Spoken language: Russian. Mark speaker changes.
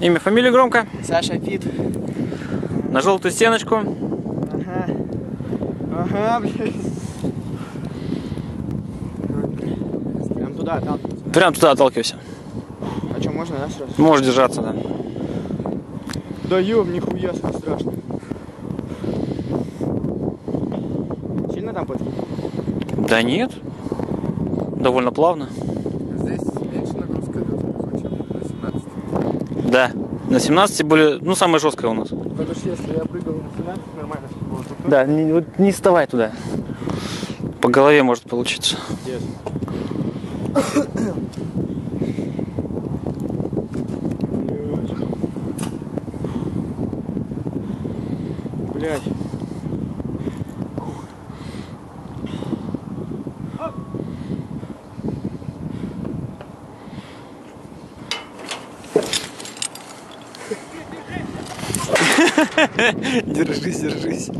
Speaker 1: Имя, фамилию громко.
Speaker 2: Саша Пит.
Speaker 1: На желтую стеночку.
Speaker 2: Ага. Ага, блядь. Прям туда, там.
Speaker 1: Прям туда отталкивайся.
Speaker 2: А что, можно, да, сразу?
Speaker 1: Можешь держаться, да.
Speaker 2: Да ёб, нихуя страшно. Сильно там под?
Speaker 1: Да нет. Довольно плавно.
Speaker 3: На 17
Speaker 1: более, ну, самая жесткая у нас.
Speaker 2: Что если я прыгал на 17, нормально было. Тут
Speaker 1: Да, не, вот не вставай туда. По голове может получиться.
Speaker 2: Yes. Блять.
Speaker 1: Держись, держись.